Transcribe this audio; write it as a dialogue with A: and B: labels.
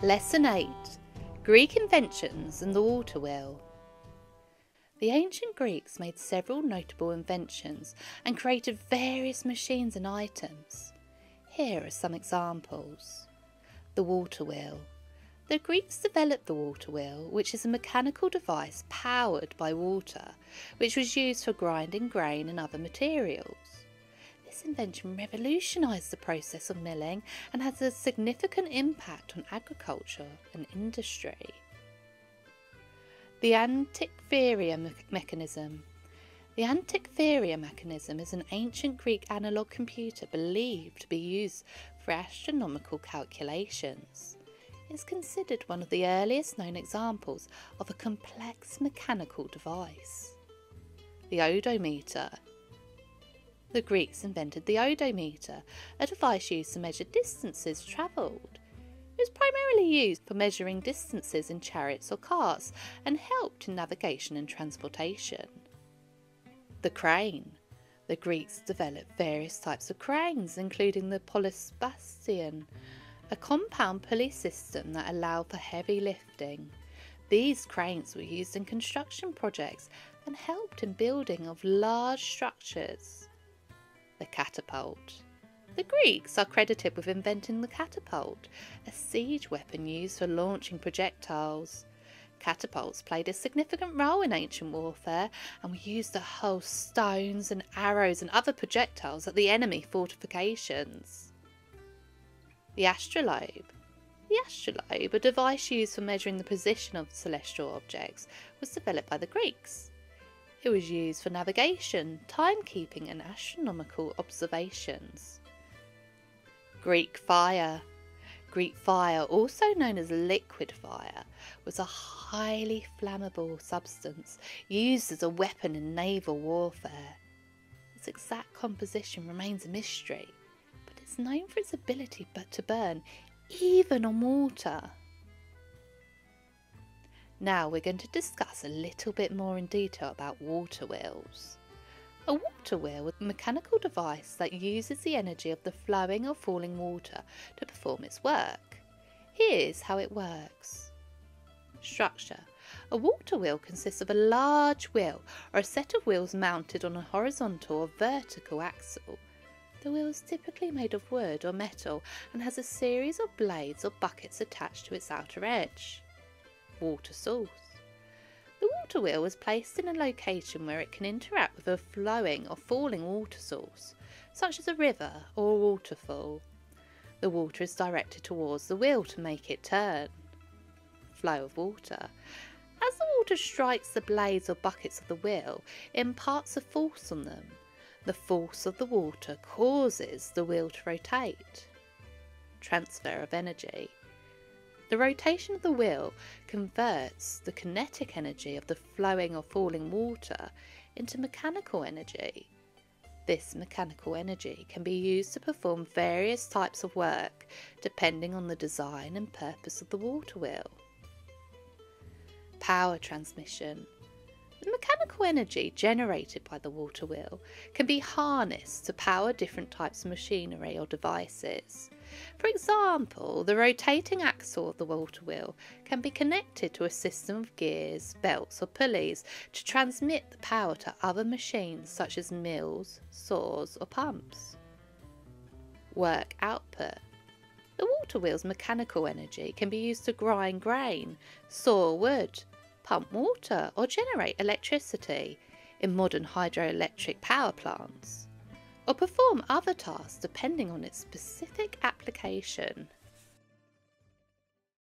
A: Lesson 8 Greek Inventions and the Water Wheel. The ancient Greeks made several notable inventions and created various machines and items. Here are some examples. The water wheel. The Greeks developed the water wheel, which is a mechanical device powered by water, which was used for grinding grain and other materials. This invention revolutionised the process of milling and has a significant impact on agriculture and industry. The Antikythera mechanism. The Antikythera mechanism is an ancient Greek analogue computer believed to be used for astronomical calculations. It is considered one of the earliest known examples of a complex mechanical device. The odometer the Greeks invented the odometer, a device used to measure distances travelled. It was primarily used for measuring distances in chariots or carts and helped in navigation and transportation. The crane. The Greeks developed various types of cranes, including the polyspaston, a compound pulley system that allowed for heavy lifting. These cranes were used in construction projects and helped in building of large structures the catapult. The Greeks are credited with inventing the catapult, a siege weapon used for launching projectiles. Catapults played a significant role in ancient warfare and were used to hurl stones and arrows and other projectiles at the enemy fortifications. The astrolabe. The astrolabe, a device used for measuring the position of celestial objects, was developed by the Greeks. It was used for navigation, timekeeping, and astronomical observations. Greek fire. Greek fire, also known as liquid fire, was a highly flammable substance used as a weapon in naval warfare. Its exact composition remains a mystery, but it's known for its ability but to burn even on water. Now we're going to discuss a little bit more in detail about water wheels. A water wheel is a mechanical device that uses the energy of the flowing or falling water to perform its work. Here's how it works. Structure. A water wheel consists of a large wheel or a set of wheels mounted on a horizontal or vertical axle. The wheel is typically made of wood or metal and has a series of blades or buckets attached to its outer edge water source. The water wheel is placed in a location where it can interact with a flowing or falling water source, such as a river or a waterfall. The water is directed towards the wheel to make it turn. Flow of water. As the water strikes the blades or buckets of the wheel, it imparts a force on them. The force of the water causes the wheel to rotate. Transfer of energy. The rotation of the wheel converts the kinetic energy of the flowing or falling water into mechanical energy. This mechanical energy can be used to perform various types of work depending on the design and purpose of the water wheel. Power transmission. The mechanical energy generated by the water wheel can be harnessed to power different types of machinery or devices. For example, the rotating axle of the water wheel can be connected to a system of gears, belts or pulleys to transmit the power to other machines such as mills, saws or pumps. Work output. The water wheel's mechanical energy can be used to grind grain, saw wood, pump water or generate electricity in modern hydroelectric power plants or perform other tasks depending on its specific application.